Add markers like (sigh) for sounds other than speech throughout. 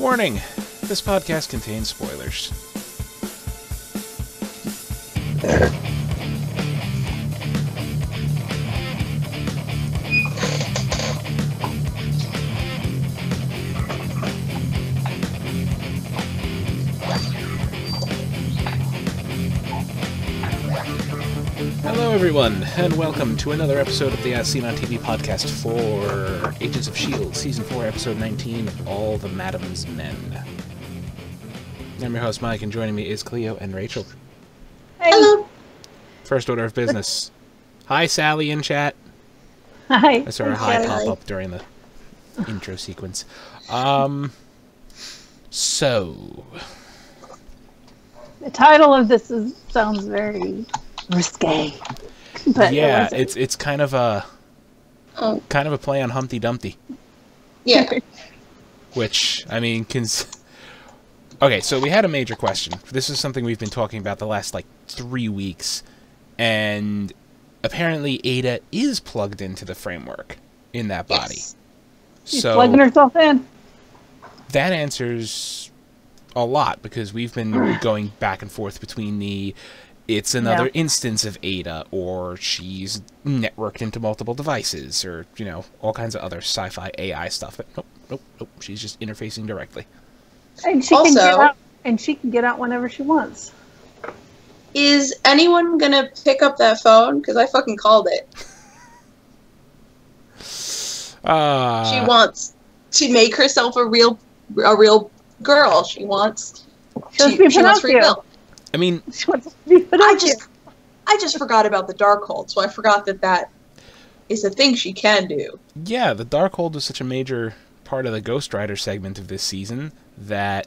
Warning this podcast contains spoilers. (laughs) everyone, and welcome to another episode of the As Seen on TV podcast for Agents of S.H.I.E.L.D., Season 4, Episode 19 All the Madame's Men. I'm your host, Mike, and joining me is Clio and Rachel. Hello. First order of business. Hi, Sally in chat. Hi. I saw a hi pop up during the intro sequence. Um, so, The title of this is, sounds very risque. But yeah, wasn't. it's it's kind of a Oh, kind of a play on Humpty Dumpty. yeah. (laughs) which I mean, cons- okay. So we had a major question. This is something we've been talking about the last like three weeks, and apparently Ada is plugged into the framework in that body. Yes. She's so plugging herself in. that answers a lot because we've been (sighs) going back and forth between the it's another Yeah. instance of Ada or she's networked into multiple devices or you know all kinds of other sci-fi AI stuff. But nope, nope, nope. She's just interfacing directly. And she can get Also- out and she can get out whenever she wants. Is anyone gonna pick up that phone? Because I fucking called it. Uh, She wants to make herself a real, a real girl. She wants. She wants be she wants free Pinocchio. will. I mean, (laughs) She wants to be I just, I just forgot about the Darkhold, so I forgot that that is a thing she can do. yeah, the Darkhold was such a major part of the Ghost Rider segment of this season that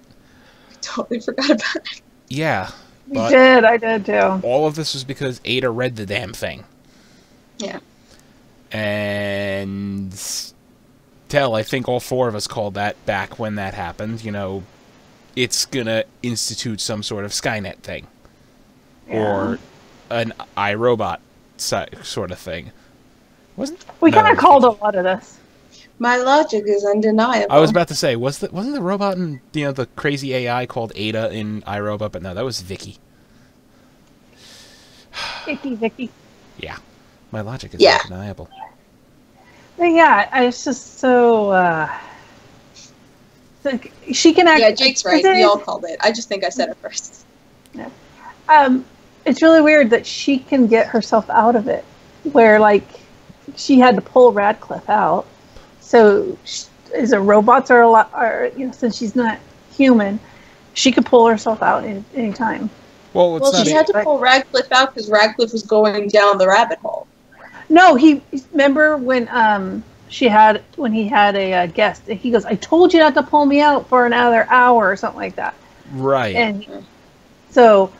I totally forgot about it. yeah, We did, I did too. all of this was because Ada read the damn thing. Yeah. And tell, I think all four of us called that back when that happened. You know, it's gonna institute some sort of Skynet thing or an iRobot si- sort of thing. Wasn't we no, kind of called a lot of this. My logic is undeniable. I was about to say, was the wasn't the robot in you know the crazy AI called Ada in iRobot? But no, that was Vicky. Vicky, Vicky. Yeah, my logic is Yeah. undeniable. But yeah, it's just so. uh like, she can act. Yeah, Jake's right. it's- We all called it. I just think I said it first. um, it's really weird that she can get herself out of it, where like she had to pull Radcliffe out. So sh is a robots are a lot, are you know, since she's not human, she could pull herself out any time. Well, it's well, she had to pull Radcliffe out because Radcliffe was going down the rabbit hole. No, he remember when um she had when he had a, uh guest. He goes, "I told you not to pull me out for another hour or something like that." right. And so,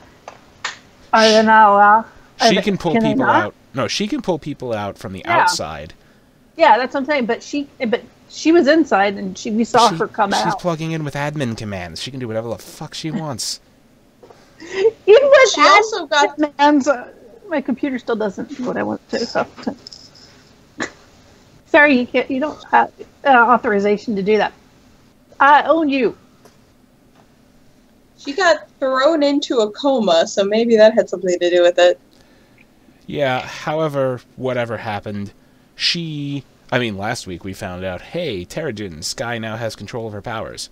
are they not allowed? she can pull they people out. No, she can pull people out from the Yeah. outside. Yeah, that's what I'm saying. But she, but she was inside, and she we saw She- her come she's out. She's plugging in with admin commands. She can do whatever the fuck she wants. (laughs) Even with She also got admins, uh, my computer still doesn't do what I want to. So, sorry, you can't. You don't have uh, authorization to do that. I own you. she got thrown into a coma, so maybe that had something to do with it. Yeah, however, whatever happened, she. I mean, last week we found out, hey, Terrigen, Skye now has control of her powers.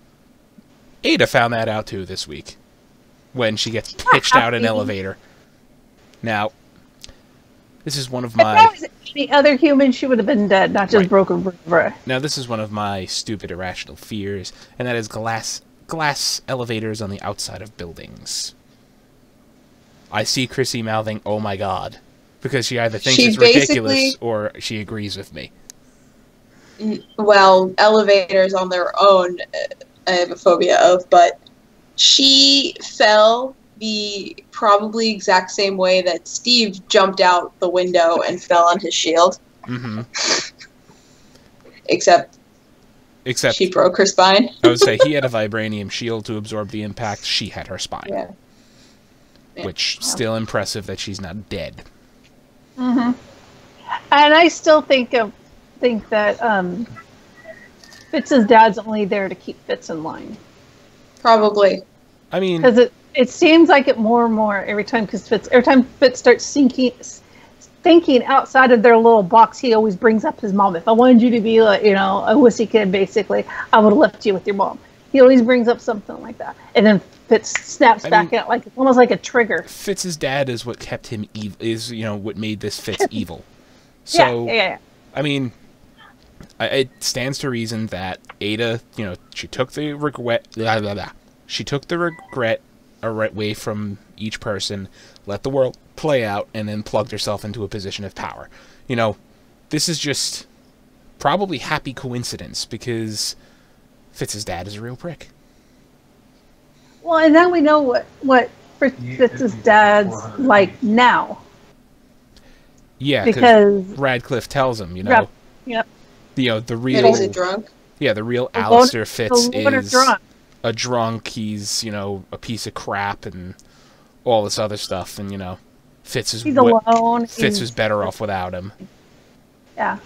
Ada found that out too this week. When she gets pitched out an elevator. Now, this is one of my. If that was any other human, she would have been dead, not just Right. broken vertebrae. Now, this is one of my stupid irrational fears, and that is glass glass elevators on the outside of buildings. I see Chrissy mouthing, "Oh my god," because she either thinks She it's ridiculous or she agrees with me. well, elevators on their own, uh, I have a phobia of, but she fell the probably exact same way that Steve jumped out the window and fell on his shield, hmm except Except, she broke her spine. I would say he had a vibranium shield to absorb the impact. She had her spine, Yeah. Yeah. which still impressive that she's not dead. hmm And I still think of think that um, Fitz's dad's only there to keep Fitz in line. Probably. I mean, because it it seems like it more and more every time. Because Fitz, every time Fitz starts sinking, thinking outside of their little box, he always brings up his mom. If I wanted you to be like you know a wussy kid, basically, I would have left you with your mom. He always brings up something like that, and then Fitz snaps I back mean- at like it's almost like a trigger. Fitz's dad is what kept him evil. Is you know what made this Fitz (laughs) evil. So yeah, yeah, yeah. I mean, I, it stands to reason that Ada, you know, she took the regret. Blah, blah, blah. She took the regret away from each person, let the world play out, and then plugged herself into a position of power. You know, this is just probably happy coincidence because Fitz's dad is a real prick. Well, and now we know what what Fritz- Fitz's dad's like now Yeah, because because Radcliffe tells him, you know, Rad- yep. you know the real, he's a drunk. yeah, the real The Alistair loner- Fitz the is drunk. A drunk. He's you know a piece of crap and all this other stuff. And you know, Fitz is He's what, alone. Fitz he's- was better off without him. Yeah,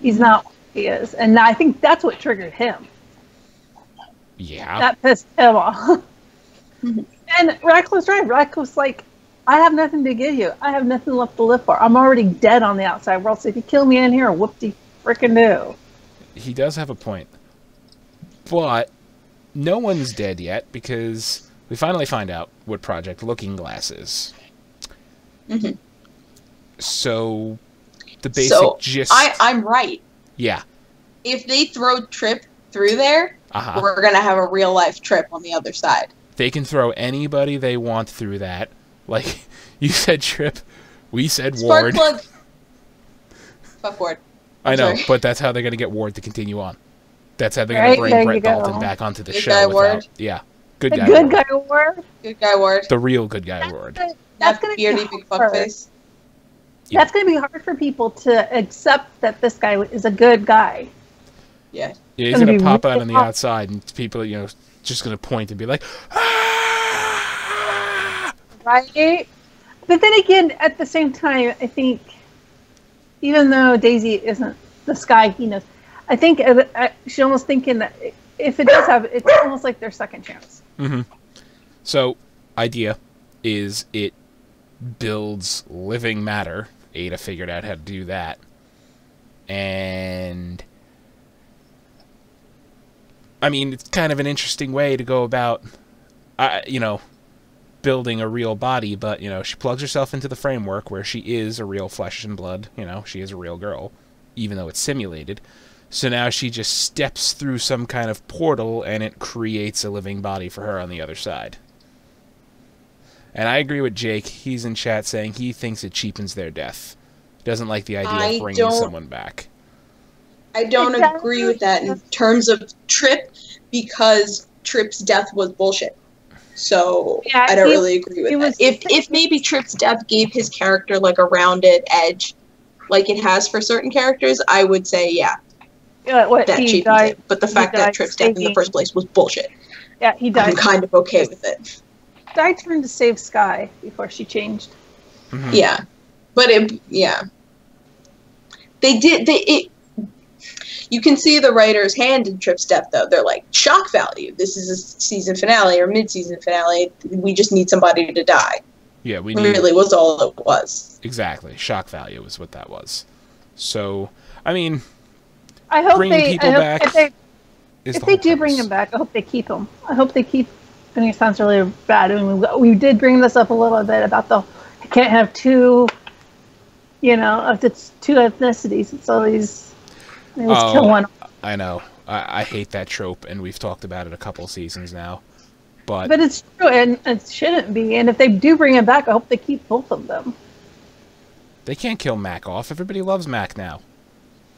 he's not. what He is, and I think that's what triggered him. Yeah, That pissed him off. (laughs) and Radcliffe's right. Radcliffe's like, I have nothing to give you. I have nothing left to live for. I'm already dead on the outside world. So if you kill me in here, whoop de frickin' do. he does have a point, but no one's dead yet because we finally find out what Project Looking Glass is. Mhm. So the basic So gist, I, I'm right. yeah, If they throw Trip through there, uh-huh. we're gonna have a real life Trip on the other side. They can throw anybody they want through that. Like (laughs) you said, Trip. We said Spark Ward. plug. (laughs) Fuck Ward. I know, sorry. but that's how they're gonna get Ward to continue on. That's how they're Right, gonna bring you Brett go. Dalton back onto the Good show. guy without, Yeah, good The guy. good Ward. guy word. Good guy Ward. The real good guy Ward. That's Not gonna be beardy big hard. fuckface. Yeah. That's going to be hard for people to accept that this guy is a good guy. Yeah. Yeah, he's gonna gonna pop really out on the hot. outside, and people, you know, just gonna point and be like, "Ah!" right? But then again, at the same time, I think even though Daisy isn't the Skye, you know, I think uh, uh, she's almost thinking that if it does have, it's almost like their second chance. So, idea is it builds living matter. Ada figured out how to do that. And I mean, it's kind of an interesting way to go about uh, you know, building a real body, but you know, she plugs herself into the framework where she is a real flesh and blood, you know, she is a real girl, even though it's simulated. So now she just steps through some kind of portal and it creates a living body for her on the other side. And I agree with Jake. He's in chat saying he thinks it cheapens their death. Doesn't like the idea I of bringing someone back. I don't Exactly. agree with that in terms of Trip because Trip's death was bullshit. So Yeah, I don't he- really agree with he that. was- if if maybe Trip's death gave his character like a rounded edge, like it has for certain characters, I would say yeah, Uh, what that he cheapens died? it. But the fact that died Trip's death in the first place was bullshit. Yeah, he died. I'm died. kind of okay with it. Died trying to save Skye before she changed. Mhm. Yeah, but it yeah, they did they it. You can see the writer's hand in Trip's death, though. They're like shock value. This is a season finale or mid-season finale. We just need somebody to die. Yeah, we need Really, was all it was. exactly shock value is what that was. So, I mean, I hope Bringing they. people I hope, back if they, is if the they do bring him back, I hope they keep him. I hope they keep. I mean, it sounds really bad. I mean, we, we did bring this up a little bit about the I can't have two. You know, if it's two ethnicities, it's always they always Oh. kill one. I know. I, I hate that trope, and we've talked about it a couple seasons now. But, But it's true, and it shouldn't be. And if they do bring him back, I hope they keep both of them. they can't kill Mac off. Everybody loves Mac now.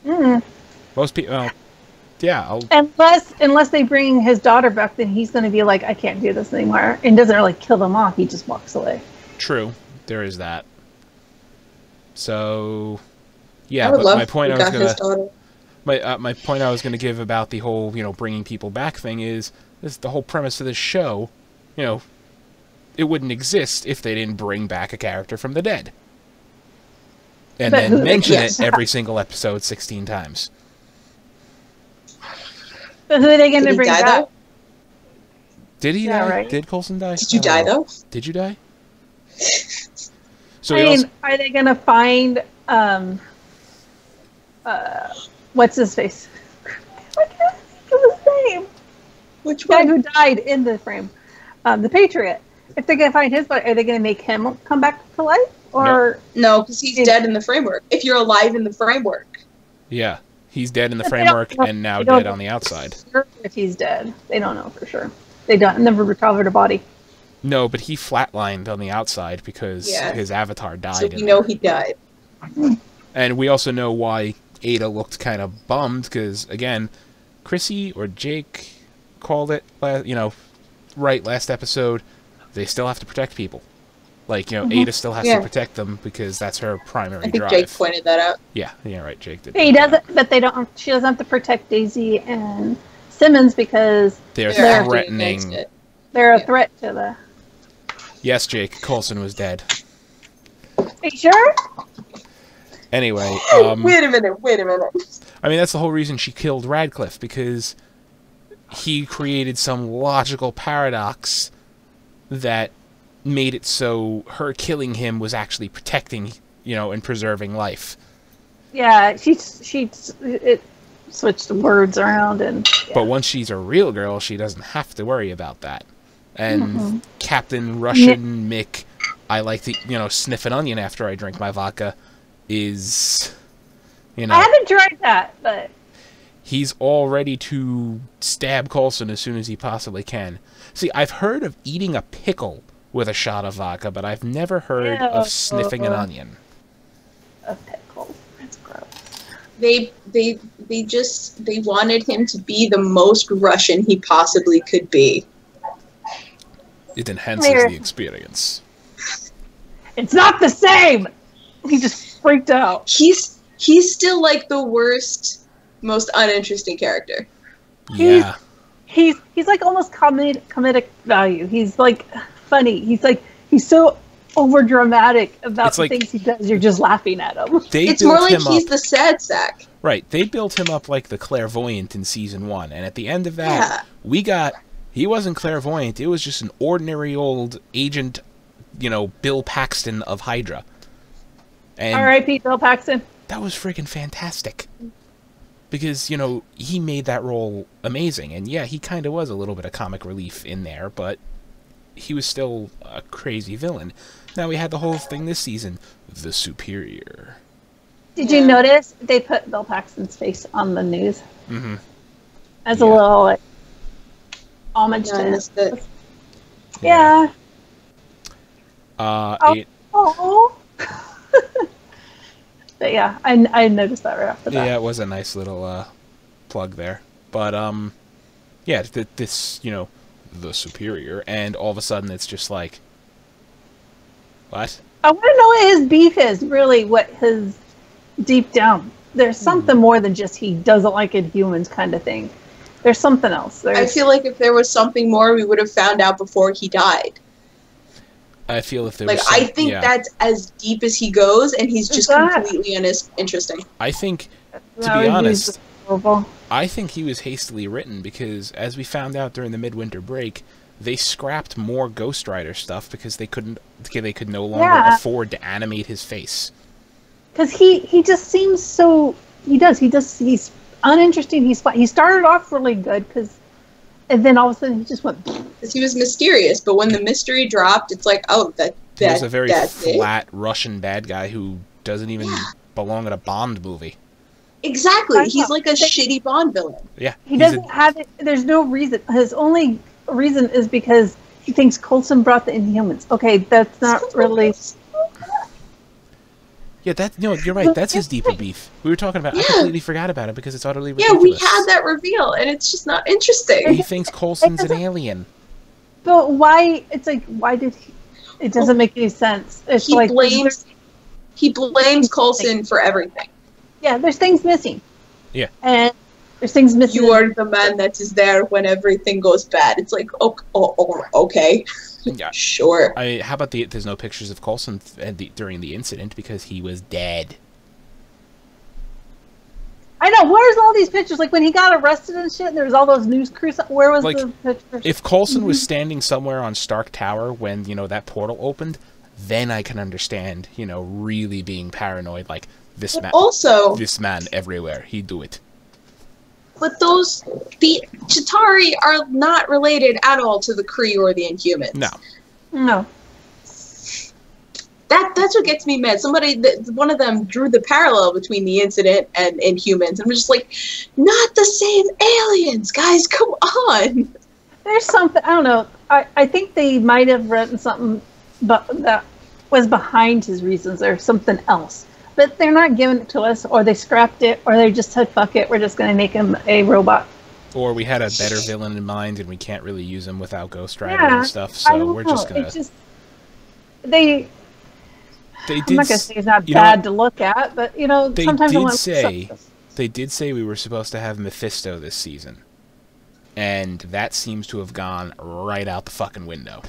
Mm. Most people, well, yeah, I'll, Unless unless they bring his daughter back, then he's going to be like, I can't do this anymore, and doesn't really kill them off. He just walks away. true. There is that. So, yeah, I would but love my point I was got gonna his daughter. my uh, my point I was going to give about the whole you know bringing people back thing is this the whole premise of this show, you know, it wouldn't exist if they didn't bring back a character from the dead, and But then who- mention yes. it (laughs) every single episode sixteen times. But who are they going to bring die back? though? Did he Yeah, die? right. Did Coulson die? Did you die know. though? Did you die? (laughs) So I mean, also, are they gonna find um, uh, what's his face? I can't think of his name. Which The guy one? who died in the frame, um, the Patriot. If they're gonna find his body, are they gonna make him come back to life, or No, because he's It- dead in the framework. If you're alive in the framework, yeah, he's dead in the But they don't framework and now dead on the outside. sure if he's dead? They don't know for sure. They don't never recovered a body. No, but he flatlined on the outside because Yeah. his avatar died. so we know there. he died. And we also know why Ada looked kind of bummed because again, Chrissy or Jake called it, you know, right last episode. They still have to protect people. Like you know, Mhm. Ada still has Yeah. to protect them because that's her primary I think drive. Jake pointed that out. Yeah, yeah, right. Jake did. He doesn't, but they don't. She doesn't have to protect Daisy and Simmons because They're They're threatening. they're a Yeah. threat to the. Yes, Jake Coulson was dead. Are you sure? Anyway, (laughs) um, wait a minute, wait a minute. I mean, that's the whole reason she killed Radcliffe because he created some logical paradox that made it so her killing him was actually protecting, you know, and preserving life. Yeah, she she it switched the words around and. yeah. But once she's a real girl, she doesn't have to worry about that. And Mhm. Captain Russian Mick, I like to, you know, sniff an onion after I drink my vodka, is, you know. I haven't tried that, but he's all ready to stab Coulson as soon as he possibly can. See, I've heard of eating a pickle with a shot of vodka, but I've never heard of Ew. sniffing an uh-huh. onion. a pickle. That's gross. They they they just they wanted him to be the most Russian he possibly could be. It enhances There. the experience. It's not the same. He just freaked out. He's he's still like the worst, most uninteresting character. He's- Yeah. He's he's like almost comedic comedic value. He's like funny. He's like he's so over dramatic about It's the like- things he does. You're just laughing at him. They it's more like he's up. the sad sack. Right, they built him up like the clairvoyant in season one, and at the end of that, Yeah. we got he wasn't clairvoyant. It was just an ordinary old agent, you know, Bill Paxton of Hydra. And R.I.P. Bill Paxton. that was freaking fantastic. Because, you know, he made that role amazing. And yeah, he kind of was a little bit of comic relief in there, but he was still a crazy villain. Now we had the whole thing this season The Superior. Did Yeah. you notice they put Bill Paxton's face on the news hmm as a little like homage Yeah, to him? missed it. Yeah. Uh, Oh. it- Oh. (laughs) but yeah, I, I noticed that right after that. yeah, it was a nice little uh, plug there. But, um, yeah, th- this, you know, The Superior, and all of a sudden it's just like, what? I want to know what his beef is, really, what his deep down. There's Hmm. something more than just he doesn't like it humans kind of thing. There's something else. There's, I feel like if there was something more, we would have found out before he died. I feel if there Like was I think yeah. that's as deep as he goes, and he's just That- completely uninteresting. I think to be would honest, horrible. I think he was hastily written because, as we found out during the midwinter break, they scrapped more Ghost Rider stuff because they couldn't, they could no longer Yeah. afford to animate his face. because he he just seems so he does he does he's uninteresting He's he started off really good because and then all of a sudden he just went Because he was mysterious, but when the mystery dropped, it's like, oh, that He was a very that's it. flat Russian bad guy who doesn't even Yeah. belong in a Bond movie. Exactly. I He's like a shitty Bond villain. Yeah, he doesn't a- have it there's no reason his only reason is because he thinks Coulson brought the Inhumans okay that's not really yeah, that no, you're right. That's his deeper beef. We were talking about. I completely forgot about it because it's utterly ridiculous. Yeah, we had that reveal, and it's just not interesting. He thinks Coulson's an alien. but why it's like why did he it doesn't make any sense it's He like blames he blames Coulson for everything. Yeah there's things missing Yeah. and there's things missing You are the man that is there when everything goes bad. It's like, oh, oh, oh okay, Yeah. (laughs) sure. I how about the there's no pictures of Coulson th- at the, during the incident because he was dead. I know. Where's all these pictures? Like when he got arrested and shit, and there was all those news crews. Where was Like, the picture? If Coulson was (laughs) standing somewhere on Stark Tower when, you know, that portal opened, then I can understand, you know, really being paranoid like this man also, this man everywhere. He do it. but those the Chitauri are not related at all to the Kree or the Inhumans. No. no. That that's what gets me mad. Somebody, that one of them, drew the parallel between the incident and Inhumans. I'm just like, not the same aliens, guys. Come on. There's something I don't know. I, I think they might have written something, but that was behind his reasons or something else. But they're not giving it to us, or they scrapped it, or they just said, "Fuck it, we're just going to make him a robot." Or we had a better villain in mind and we can't really use him without Ghost Rider Yeah, and stuff, so we're know. just gonna It's just they. they I'm not going to say it's not you know bad to look at, but you know, They sometimes I did want say- they did say we were supposed to have Mephisto this season. And that seems to have gone right out the fucking window.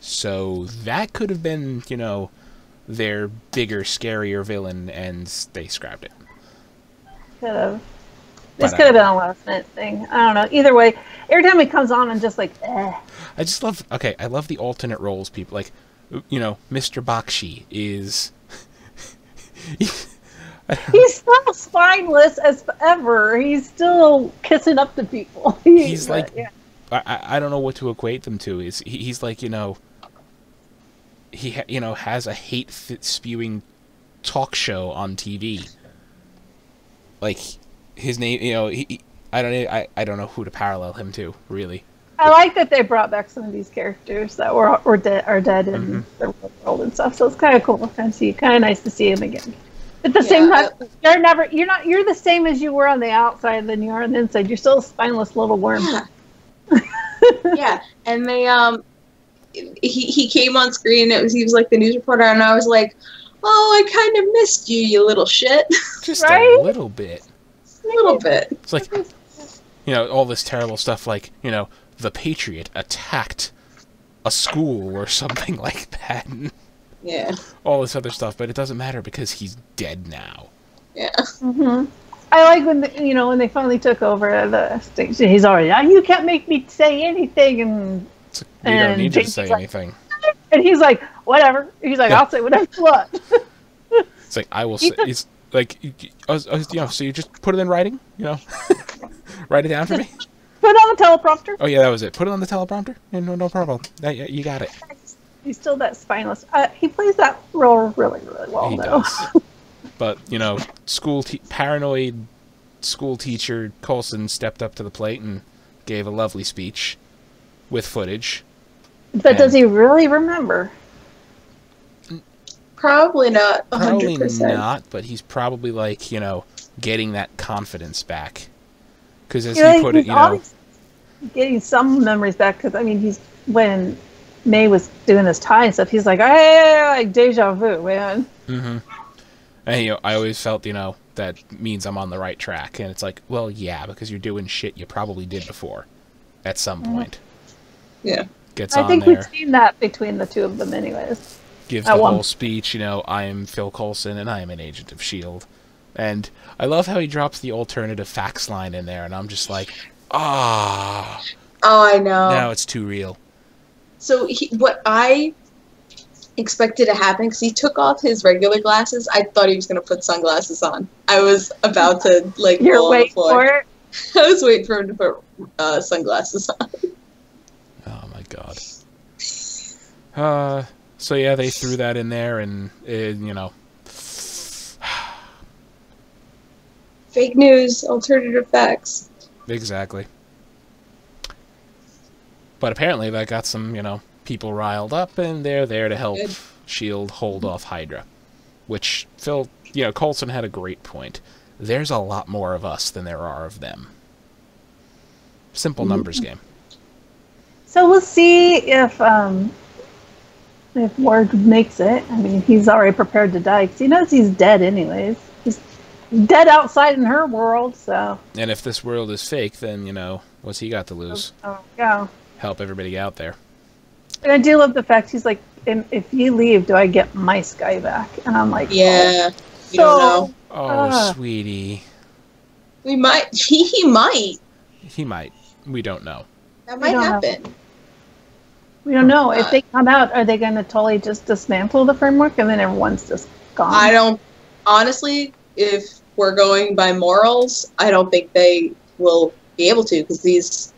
So that could have been, you know, their bigger, scarier villain, and they scrapped it. could have. This could have been a last minute thing. I don't know. Either way, every time he comes on, I'm just like, eh. I just love. Okay, I love the alternate roles. People like, you know, Mr. Bakshi is. I don't know, He's still spineless as ever. He's still kissing up to people. (laughs) He's like- yeah. I, I I don't know what to equate them to. Is he's like you know. He ha, you know has a hate spewing talk show on TV. Like his name, you know, he, he- I don't I, I don't know who to parallel him to really. I like that they brought back some of these characters that were were dead are dead in Mhm. the real world and stuff. So it's kind of cool and see, kind of nice to see him again. At the same Yeah, time, you're never you're not you're the same as you were on the outside than you are on the inside. You're still a spineless little worm. Yeah. (gasps) yeah, and they um, he he came on screen. It was he was like the news reporter, and I was like, oh, I kind of missed you, you little shit, (laughs) Just Right? a little bit. a little bit. It's like you know all this terrible stuff like you know the Patriot attacked a school or (laughs) something like that. Yeah, all this other stuff, but it doesn't matter because he's dead now. yeah. hmm I like when the, you know when they finally took over the station. He's already, "Ah, you can't make me say anything, and Like, we don't need you to say like- anything. (laughs) and he's like, whatever. He's like, Yeah. I'll say whatever you want. (laughs) It's like I will say. It's like you, you- I was- you know. So you just put it in writing. You know, (laughs) write it down for me. Put it on the teleprompter. Oh yeah, that was it. Put it on the teleprompter. Yeah, no, no problem. That, yeah, you got it. He's still that spineless. Uh, he plays that role really, really well, he though. does. But you know, school te- paranoid school teacher Coulson stepped up to the plate and gave a lovely speech with footage. But does he really remember? Probably not Probably hundred percent. not, but he's probably like you know getting that confidence back. Because as You know, he put it, he's you know, getting some memories back because I mean, he's when May was doing his tie and stuff. He's like, hey, like deja vu, man. Mm-hmm. And you know, I always felt, you know, that means I'm on the right track. And it's like, well, yeah, because you're doing shit you probably did before, at some point. Yeah. Gets. I on think there, we've seen that between the two of them, anyways. gives at the one- whole speech. You know, I am Phil Coulson and I am an agent of Shield. And I love how he drops the alternative facts line in there, and I'm just like, ah, Oh, I know. now it's too real. So he, what I expected to happen because he took off his regular glasses. I thought he was gonna put sunglasses on. I was about to like You're roll on the waiting for it. (laughs) I was waiting for him to put uh, sunglasses on. God. Uh, so yeah, they threw that in there, and you know, (sighs) Fake news, alternative facts. Exactly. But apparently that got some, you know, people riled up, and they're there to help Good. Shield hold off Hydra. Which Phil, you know, Coulson had a great point. There's a lot more of us than there are of them. Simple numbers game. So we'll see if um if Ward makes it. I mean, he's already prepared to die because he knows he's dead anyways. He's dead outside in her world, so And if this world is fake, then you know what's he got to lose? oh, yeah. Help everybody out there. And I do love the fact he's like, "If- if you leave, do I get my Skye back? And I'm like, Yeah. We don't know. Oh, Ah. sweetie. We might. He, (laughs) he might. He might. We don't know. That might don't know. Happen. We don't know if Uh, they come out. Are they going to totally just dismantle the framework and then everyone's just gone? I don't. Honestly, if we're going by morals, I don't think they will be able to because these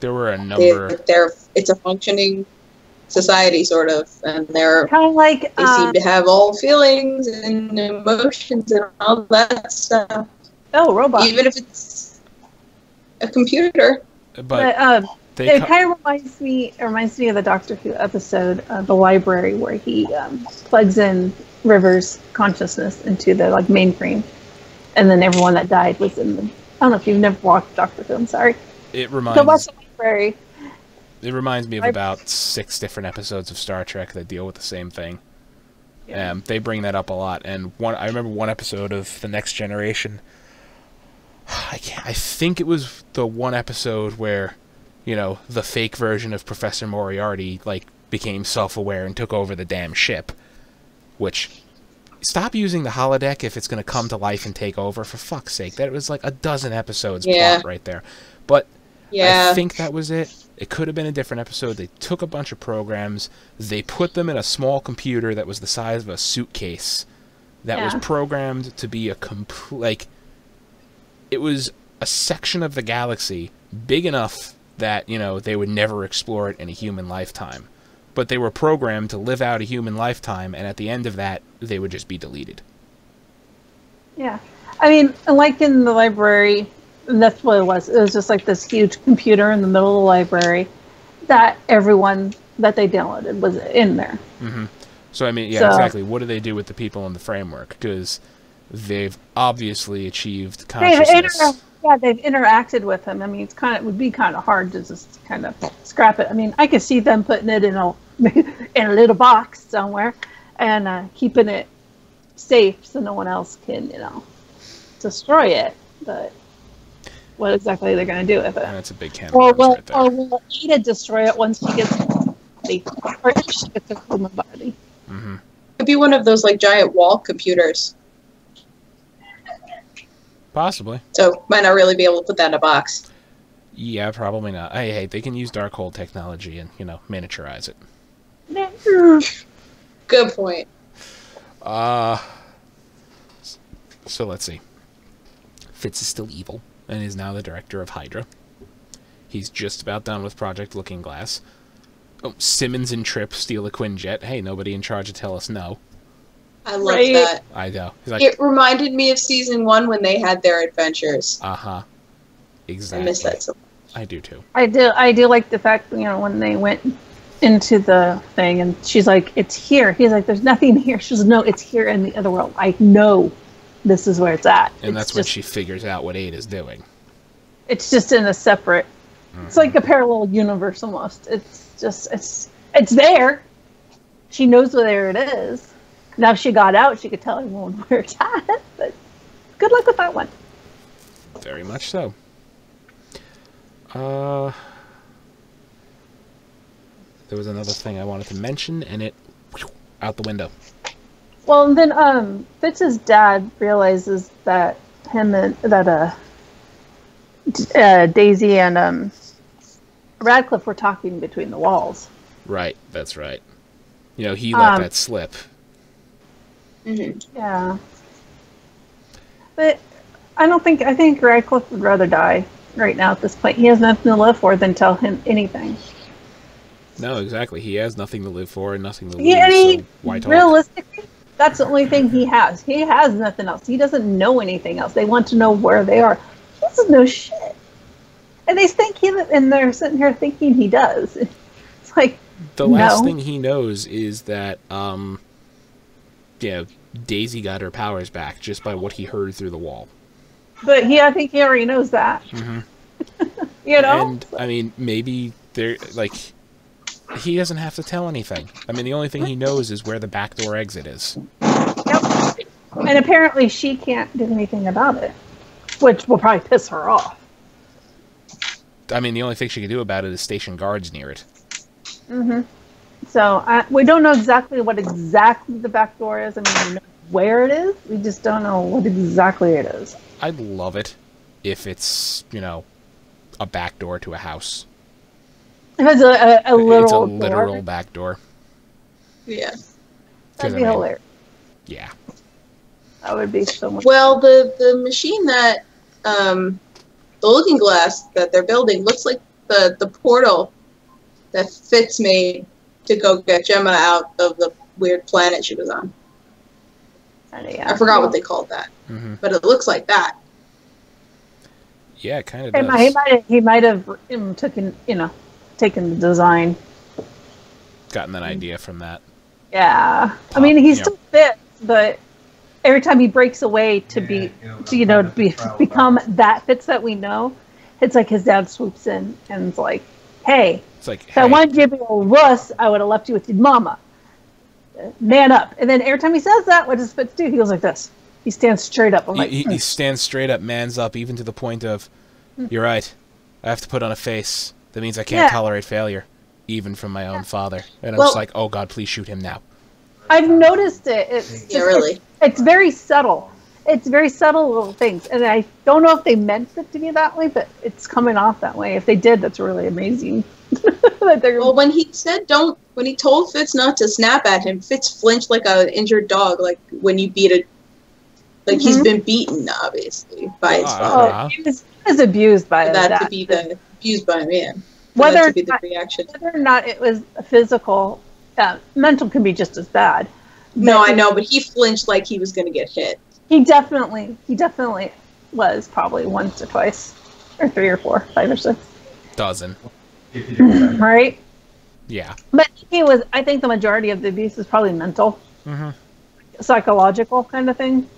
There were a number. they're it's a functioning society sort of, and they're Kind of like they uh, seem to have all feelings and emotions and all that stuff, oh robot. even if it's a computer. But but um, they it kind of reminds me. It reminds me of the Doctor Who episode, uh, the library, where he um, plugs in River's consciousness into the like mainframe, and then everyone that died was in the. I don't know if you've never watched Doctor Who. I'm sorry. it reminds. Go watch the library. it reminds me of about six different episodes of Star Trek that deal with the same thing. Um, they bring that up a lot, and one I remember one episode of the Next Generation. (sighs) I can't, I think it was the one episode where, you know, the fake version of Professor Moriarty like became self-aware and took over the damn ship. Which, stop using the holodeck if it's going to come to life and take over. For fuck's sake, that was like a dozen episodes Yeah. plot right there. But Yeah, I think that was it. It could have been a different episode. They took a bunch of programs, they put them in a small computer that was the size of a suitcase that Yeah. was programmed to be a complete like it was a section of the galaxy big enough that, you know, they would never explore it in a human lifetime. But they were programmed to live out a human lifetime and at the end of that they would just be deleted. Yeah, I mean, like in the library, that's what it was. It was just like this huge computer in the middle of the library that everyone that they downloaded was in there. Mm-hmm. So I mean, yeah, So- exactly. What do they do with the people in the framework? Because they've obviously achieved consciousness. Yeah, they've interacted with him. I mean, it's kind of it would be kind of hard to just kind of scrap it. I mean, I could see them putting it in a (laughs) in a little box somewhere and uh, keeping it safe so no one else can, you know, destroy it. But what exactly they're they going to do with it? and it's a big can Or will, right or will Ada destroy it once she gets her body, or if she gets her human body? hmm could be one of those like giant wall computers, Possibly. so might not really be able to put that in a box. Yeah, probably not. Hey, hey, they can use Darkhold technology and you know miniaturize it. (laughs) Good point. Uh so let's see. Fitz is still evil and is now the director of Hydra. He's just about done with Project Looking Glass. Oh, Simmons and Trip steal a Quinjet. Hey, nobody in charge to tell us no. I love Right. that. I know. Like, It reminded me of season one when they had their adventures. uh huh. Exactly. I Exactly. miss that so I do too. I do. I do like the fact you know when they went into the thing and she's like, "It's here." He's like, "There's nothing here." She says, "No, it's here in the other world. I know this is where it's at." And it's that's when she figures out what Ada is doing. It's just in a separate. It's like a parallel universe almost. It's just it's it's there. She knows where it is. Now if she got out, she could tell everyone (laughs) where it's at. But good luck with that one. Very much so. Uh, there was another thing I wanted to mention, and it whew, out the window. Well, and then um, Fitz's dad realizes that him and that uh, uh Daisy and um, Radcliffe were talking between the walls. Right, that's right. You know, he let Um, that slip. Mhm. Yeah, but I don't think I think Radcliffe would rather die right now at this point. He has nothing to live for than tell him anything. No, exactly. He has nothing to live for and nothing to lose. Yeah, he- so why talk? Realistically, that's the only thing he has. He has nothing else. He doesn't know anything else. They want to know where they are. He doesn't know shit. And they think he, and they're sitting here thinking he does. (laughs) It's like, the last No. thing he knows is that, um, you know, Daisy got her powers back just by what he heard through the wall. but he, I think he already knows that. Mhm. (laughs) you know? And I mean, maybe they're like, he doesn't have to tell anything. I mean, the only thing he knows is where the backdoor exit is. Yep. And apparently she can't do anything about it, which will probably piss her off. I mean, the only thing she can do about it is station guards near it. hmm So I, we don't know exactly what exactly the back door is. I mean, we know where it is. We just don't know what exactly it is. I'd love it if it's, you know, a back door to a house. If it's a, a, a literal, it's a door, literal back door. Yeah. that'd 'Cause, I be mean, hilarious. Yeah. That would be so much. Well, the the machine that um, the Looking Glass that they're building looks like the the portal that Fitz made to go get Jemma out of the weird planet she was on. Yeah. I forgot what they called that, hmm but it looks like that. Yeah, it kind of He does. might, he might have, he might have um, taken, you know, taken the design. Gotten that idea from that. Yeah. I mean, he Yeah. still fits, but every time he breaks away to be, to, you know, to be, become that Fitz that we know, it's like his dad swoops in and it's like, hey, It's like, if I wanted you to be a wuss, I would have left you with your mama. Man up. And then every time he says that, what does Fitz do? He goes like this. He stands straight up. I'm he, like, he, he hmm. stands straight up, mans up, even to the point of, hmm. you're right. I have to put on a face. That means I can't Yeah. tolerate failure, even from my own father. And I'm Well- just like, oh God, please shoot him now. I've noticed it. It's Yeah, just- really. It's very subtle. It's very subtle little things, and I don't know if they meant it to be that way, but it's coming off that way. If they did, that's really amazing. (laughs) Well, when he said don't, when he told Fitz not to snap at him, Fitz flinched like an injured dog, like when you beat a, like he's Mhm. been beaten, obviously, by his Ah. father. oh, he was, he was abused by that, that. to be the abused by a man. Whether that to be the not, reaction. whether or not it was physical, uh, mental can be just as bad. No, I know, but he flinched like he was going to get hit. He definitely, he definitely was probably once or twice, or three or four, five or six, Dozen. (clears throat) right? Yeah. But he was. I think the majority of the abuse is probably mental, hmm psychological kind of thing.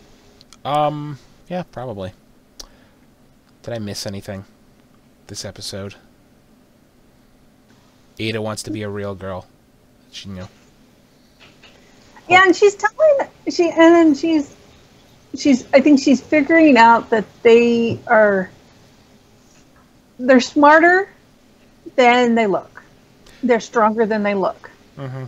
Um, yeah, probably. Did I miss anything this episode? Ada wants to be a real girl. She, know, Yeah, and she's telling she, and then she's, she's. I think she's figuring out that they are. They're smarter than they look. They're stronger than they look. hmm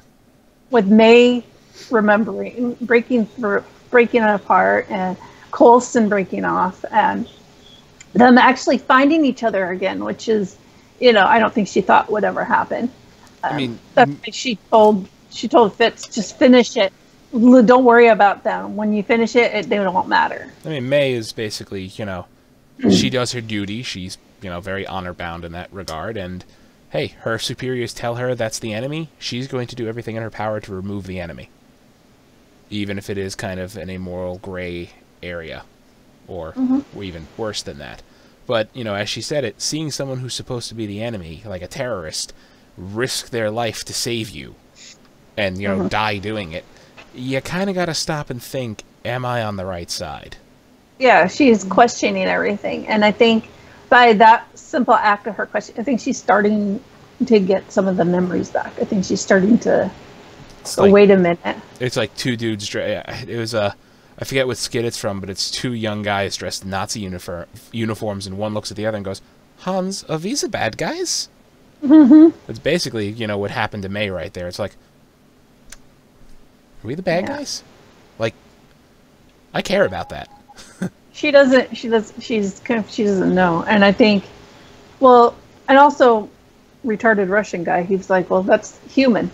With May remembering breaking through, breaking it apart, and Coulson breaking off, and them actually finding each other again, which is, you know, I don't think she thought would ever happen. I Um, mean, that's why she told she told Fitz just finish it. L- Don't worry about them. When you finish it, it they don't matter. I mean, May is basically, you know, she mm. does her duty. She's, you know, very honor bound in that regard. And hey, her superiors tell her that's the enemy. She's going to do everything in her power to remove the enemy, even if it is kind of an immoral gray area, or, mm-hmm. or even worse than that. But you know, as she said it, seeing someone who's supposed to be the enemy, like a terrorist, risk their life to save you, and you know, mm-hmm. die doing it, you kind of got to stop and think: Am I on the right side? Yeah, she's questioning everything, and I think by that simple act of her question, I think she's starting to get some of the memories back. I think she's starting to. It's go, like, wait a minute. it's like two dudes. It was a, I forget what skit it's from, but it's two young guys dressed in Nazi uniform uniforms, and one looks at the other and goes, "Hans, are these the bad guys?" Mm-hmm. It's basically you know what happened to May right there. It's like, are we the bad Yeah. guys? Like, I care about that. (laughs) She doesn't. She does. She's. She doesn't know, and I think. Well, and also, retarded Russian guy. He was like, "Well, that's human.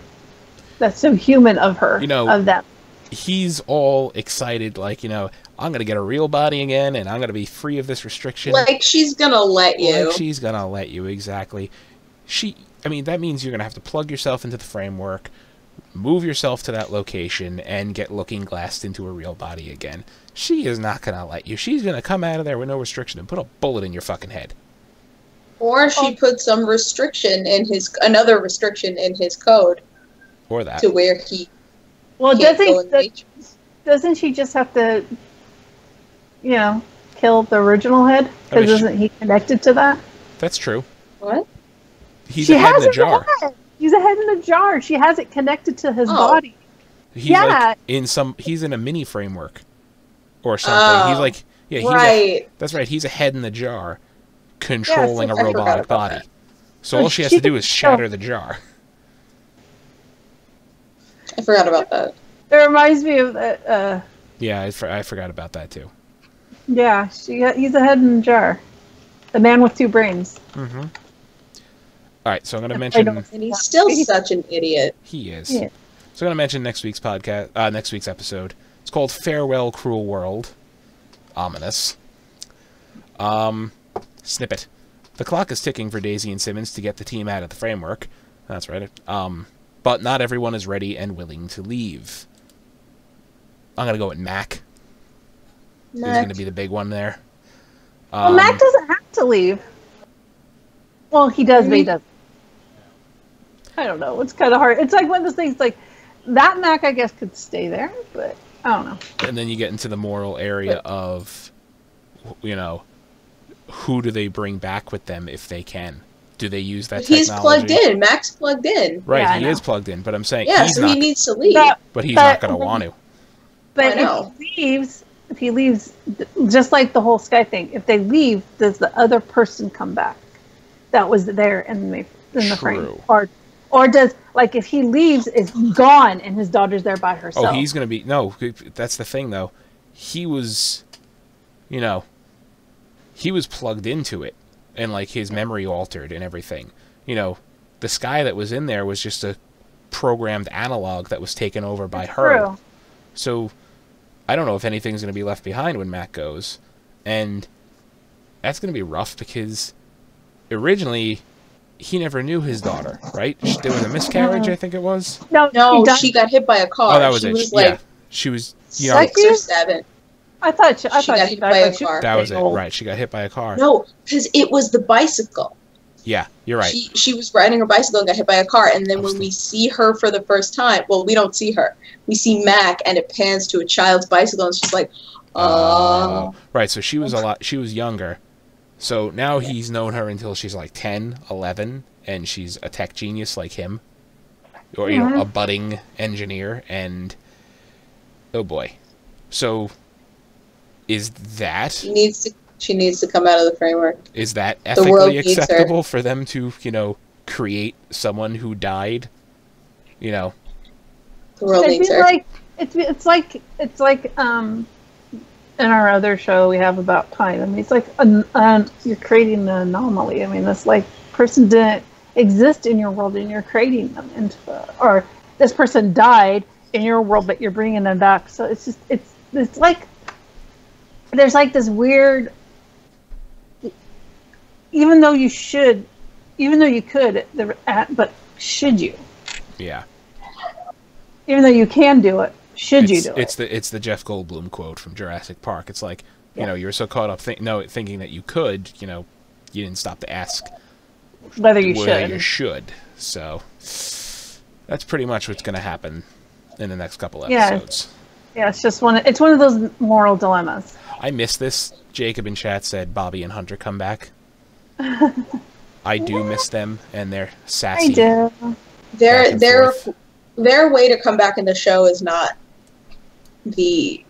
That's so human of her. You know, of them." He's all excited, like you know, I'm gonna get a real body again, and I'm gonna be free of this restriction. Like she's going to let you. Like she's gonna let you exactly. She, I mean, that means you're gonna have to plug yourself into the framework, move yourself to that location, and get looking glassed into a real body again. She is not gonna let you. She's gonna come out of there with no restriction and put a bullet in your fucking head. Or she put some restriction in his, another restriction in his code Or that. to where he Well, can't go in doesn't nature. doesn't she just have to, you know, kill the original head? I mean, Because isn't he connected to that? That's true. What? He's she a head has in a it jar. head. He's a head in a jar. She has it connected to his Oh. body. He's Yeah. like in some. He's in a mini framework, or something. he's Oh, like, yeah, he's a, that's right. He's a head in the jar, controlling I a forgot robotic body. that. So all she has to do is shatter the jar. I forgot about that. It reminds me of that. Uh, Yeah, I, for, I forgot about that too. Yeah, she he's a head in a jar. The man with two brains. Mm-hmm. All right, so I'm going to mention And he's still (laughs) such an idiot. he is. Yeah. So I'm going to mention next week's podcast, uh, next week's episode. It's called "Farewell, Cruel World." Ominous. Um, snippet. The clock is ticking for Daisy and Simmons to get the team out of the framework. That's right. Um, but not everyone is ready and willing to leave. I'm gonna go with Mac. He's gonna be the big one there. Well, Um, Mac doesn't have to leave. Well, he does, but he doesn't. I don't know. It's kind of hard. It's like one of those things. Like that Mac, I guess, could stay there, but I don't know. and then you get into the moral area of, you know, who do they bring back with them if they can? Do they use that He's technology? plugged in. Max plugged in. Right, Yeah, he is plugged in, but I'm saying Yeah, he's so not. he needs to leave. But, but he's but- not going to want to. but if he leaves, if he leaves, just like the whole Skye thing, if they leave, does the other person come back? That was there in the in the frame, True. or or does like if he leaves, it's gone and his daughter's there by oh, herself? Oh, he's going to be no. That's the thing, though. He was, you know, he was plugged into it, and like his memory altered and everything. You know, the Skye that was in there was just a programmed analog that was taken over by That's her. true. So I don't know if anything's going to be left behind when Mac goes. And that's going to be rough because originally he never knew his daughter, right? Sh- There was a miscarriage, I think it was. No, No, he she got hit by a car. Oh, that was she it. was like yeah. She was, you know, six or seven. I thought she, I She thought got she hit died by a car. that was it, old. right. She got hit by a car. No, because it was the bicycle. Yeah, you're right. She she was riding her bicycle and got hit by a car. And then when Interesting. we see her for the first time, well, we don't see her. We see Mac, and it pans to a child's bicycle, and she's like, "Uh, Oh, right. So she was a lot. She was younger. So now he's known her until she's like 10, 11, and she's a tech genius like him, or you know, a budding engineer. And oh boy, so is that she needs to she needs to come out of the framework." is that ethically needs her. acceptable for them to you know create someone who died? You know, The world It'd needs be her. like it's it's like it's like um in our other show we have about time. I mean, it's like an, an, you're creating an anomaly. I mean, this like person didn't exist in your world and you're creating them into or this person died in your world but you're bringing them back. So it's just it's it's like there's like this weird even though you should even though you could the but should you yeah. even though you can do it should you do it's it the it's the Jeff Goldblum quote from Jurassic Park. It's like you Yeah. know you were so caught up think, no thinking that you could, you know, you didn't stop to ask whether you whether should you should. So that's pretty much what's going to happen in the next couple Yeah. episodes. yeah it's just one it's one of those moral dilemmas I miss this. Jacob in chat said Bobby and Hunter come back. (laughs) I do miss them and their i sassy. do their their their way to come back in the show is not the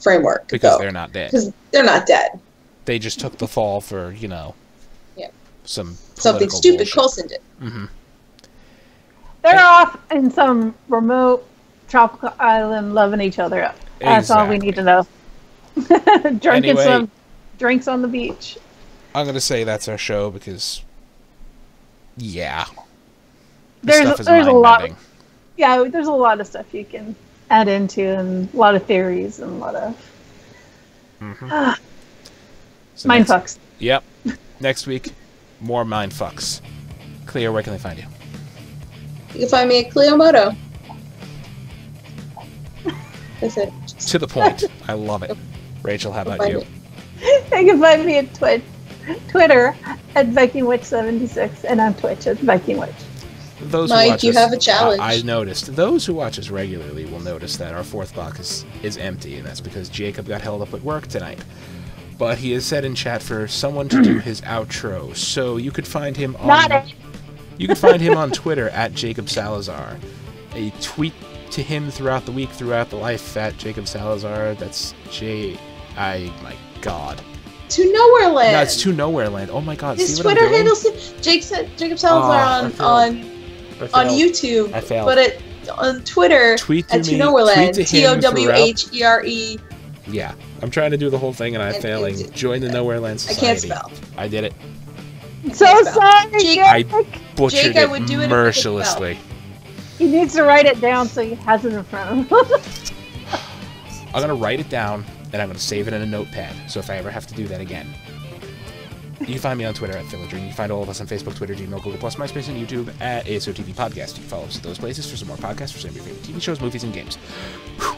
framework because they're not dead. because they're not dead. They just took the fall for you know, Yeah. some Something stupid bullshit. Coulson did. hmm they're off in some remote tropical island loving each other up that's all we need to know (laughs) drinking Anyway. some drinks on the beach I'm gonna say that's our show because, yeah, this there's stuff is there's a lot mind-bending. yeah there's a lot of stuff you can add into and a lot of theories and a lot of Mhm. So mind next- fucks Yep. (laughs) Next week, more mind fucks. Clio, where can they find you? You can find me at Cliomoto. That's it. To the point. I love it. Rachel, how about you? it. You can find me at Twitch, Twitter at VikingWitch76 and on Twitch at VikingWitch. Those Mike, who watch you us, have a challenge. I, I noticed. Those who watch us regularly will notice that our fourth box is, is empty, and that's because Jacob got held up at work tonight. But he has said in chat for someone to do (clears throat) his outro, so you could find him on (laughs) you can find him on Twitter at Jacob Salazar. A tweet to him throughout the week, throughout the life at Jacob Salazar. That's J. I my God. To Nowhere Land. No, it's to nowhere land. Oh my God. His Twitter handle Jake Jacob Salazar Oh, on on on. YouTube, I failed. but it on Twitter Tweet to at To me- Nowhere tweet to him W throughout- H E R E Yeah, I'm trying to do the whole thing and I'm And- failing. and- Join the Nowhere Land I can't spell. I did it. So can't sorry, Jake- Jake. Butchered Jake, I it would do it if I could spell. mercilessly. He needs to write it down so he has it in front of him. (laughs) I'm gonna write it down and I'm gonna save it in a notepad. So if I ever have to do that again, you can find me on Twitter at Thilladren. You can find all of us on Facebook, Twitter, Gmail, Google Plus, MySpace, and YouTube at ASOTV Podcast. You can follow us at those places for some more podcasts for some of your favorite TV shows, movies, and games. Whew.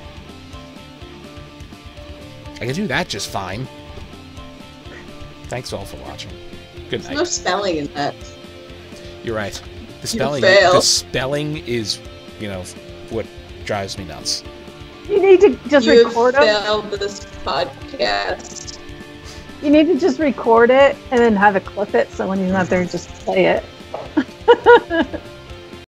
I can do that just fine. Thanks all for watching. Good There's night. no spelling in that. You're right. The spelling, fail. the spelling is, you know, what drives me nuts. you need to just You record them. this podcast. You need to just record it and then have it clip it so when he's not there, just play it. (laughs)